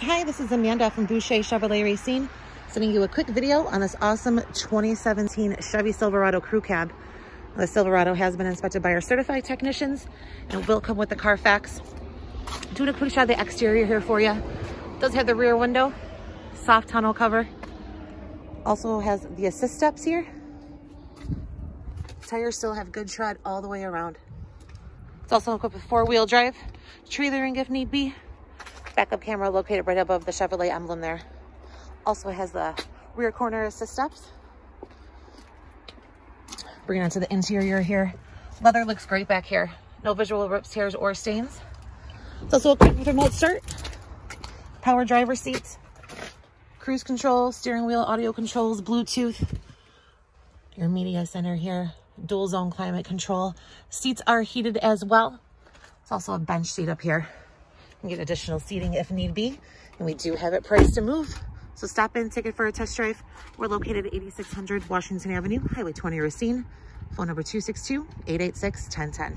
Hi, this is Amanda from Boucher Chevrolet Racine, sending you a quick video on this awesome 2017 Chevy Silverado Crew Cab. The Silverado has been inspected by our certified technicians and will come with the Carfax. Doing a quick shot of the exterior here for you. Does have the rear window, soft tonneau cover. Also has the assist steps here. Tires still have good tread all the way around. It's also equipped with four-wheel drive, trailering if need be. Backup camera located right above the Chevrolet emblem there. Also has the rear corner assist steps. Bringing it to the interior here. Leather looks great back here. No visual rips, tears, or stains. It's also equipped with remote start, power driver seats, cruise control, steering wheel, audio controls, Bluetooth, your media center here, dual zone climate control. Seats are heated as well. It's also a bench seat up here and get additional seating if need be. And we do have it priced to move. So stop in, take it for a test drive. We're located at 8600 Washington Avenue, Highway 20 Racine. Phone number 262-886-1010.